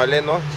Olha, é enorme.